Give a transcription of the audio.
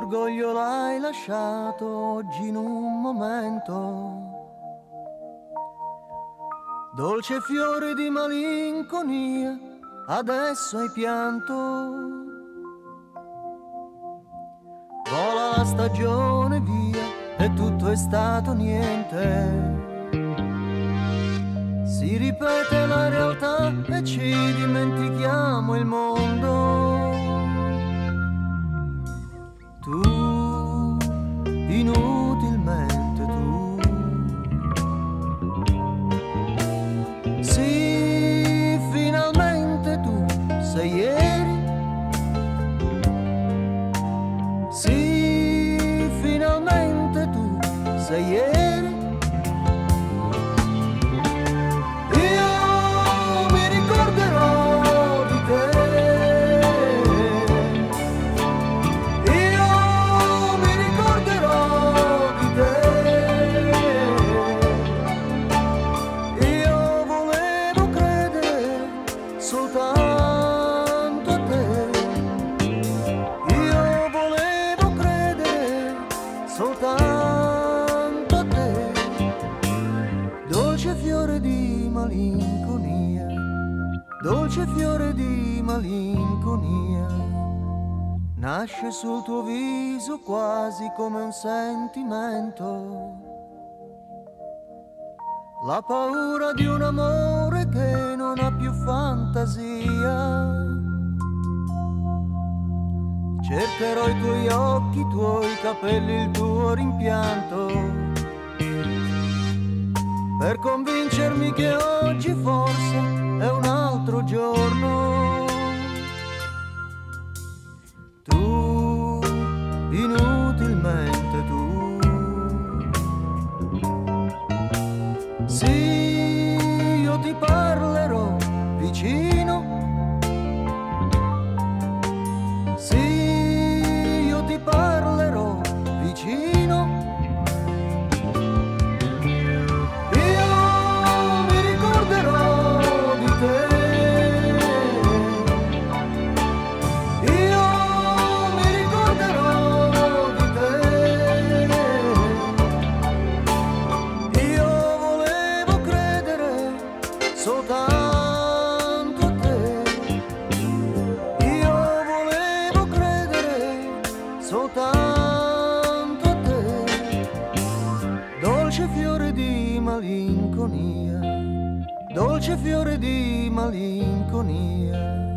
l'orgoglio l'hai lasciato oggi in un momento. Dolce fiore di malinconia, adesso hai pianto. Vola la stagione via e tutto è stato niente. Si ripete la realtà e ci dimentichiamo il mondo. yeah. Dolce fiore di malinconia, dolce fiore di malinconia, nasce sul tuo viso quasi come un sentimento. La paura di un amore che non ha più fantasia. Cercherò i tuoi occhi, i tuoi capelli, il tuo rimpianto per convincermi che oggi forse è un altro giorno. Tu, inutilmente tu. Sì, io ti parlerò vicino. Dolce fiore di malinconia, dolce fiore di malinconia.